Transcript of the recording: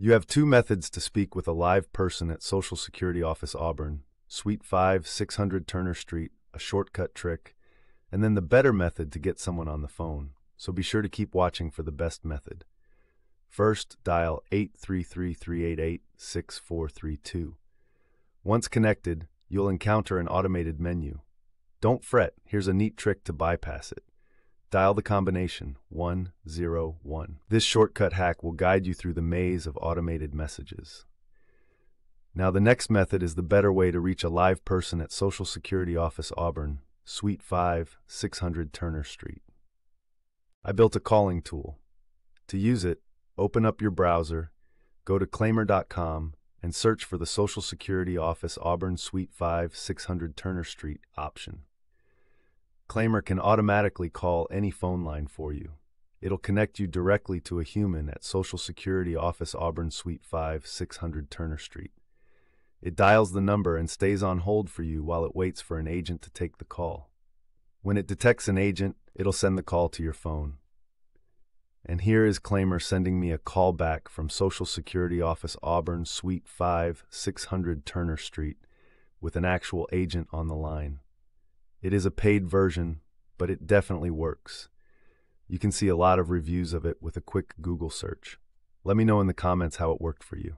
You have two methods to speak with a live person at Social Security Office Auburn Suite 5, 600 Turner Street, a shortcut trick, and then the better method to get someone on the phone. So be sure to keep watching for the best method. First, dial 833 388 6432. Once connected, you'll encounter an automated menu. Don't fret, here's a neat trick to bypass it. Dial the combination 101. This shortcut hack will guide you through the maze of automated messages. Now, the next method is the better way to reach a live person at Social Security Office Auburn, Suite 5, 600 Turner Street. I built a calling tool. To use it, open up your browser, go to claimyr.com, and search for the Social Security Office Auburn Suite 5, 600 Turner Street option. Claimyr can automatically call any phone line for you. It'll connect you directly to a human at Social Security Office Auburn Suite 5, 600 Turner Street. It dials the number and stays on hold for you while it waits for an agent to take the call. When it detects an agent, it'll send the call to your phone. And here is Claimyr sending me a call back from Social Security Office Auburn Suite 5, 600 Turner Street, with an actual agent on the line. It is a paid version, but it definitely works. You can see a lot of reviews of it with a quick Google search. Let me know in the comments how it worked for you.